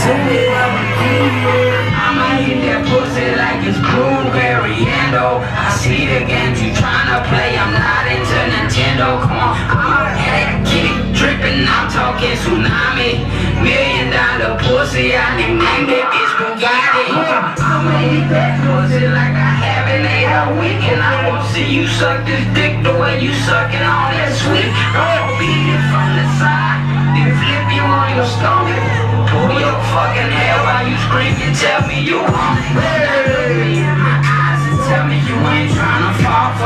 I'ma eat that pussy like it's blueberry endo. I see the games you tryna play, I'm not into Nintendo. Come on, I'm a head kick, dripping, I'm talking tsunami. Million dollar pussy, I nicknamed it bitch Bugatti. I'ma eat that pussy like I haven't ate a week, and I won't see you suck this dick the way you sucking on that sweet. I'll beat it from the side,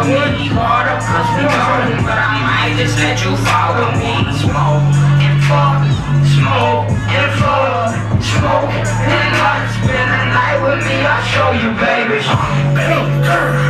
for me. Harder, cause we golden, but I might just let you follow me. Smoke and fuck, smoke and fuck, smoke and fuck. Spend the night with me, I'll show you, baby. Baby,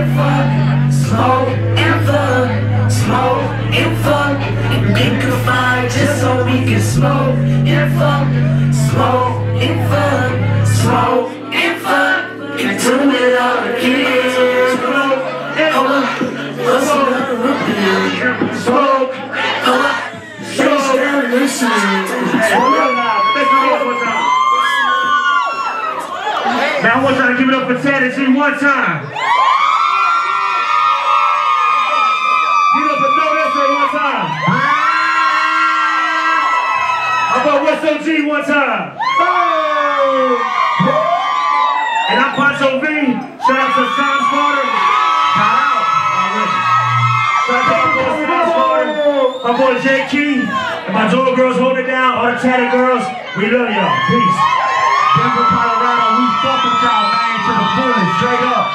and smoke and fuck, smoke and fuck. And a fight just so we can smoke and fuck, smoke and fuck, smoke and fuck. And do it all again. Smoke and repeat. Smoke, up, face down and listen. Now I want y'all to give it up for Ted and G one time. How about West OG one time? And I'm Pancho V. Shout out to Sam Carter. Shout out. Shout out to my boy Sam Carter. My boy J Key. And my Joel girls hold it down. All the tatted girls. We love y'all. Peace. Denver, Colorado, we fuck with y'all, man, to the fullest, straight up.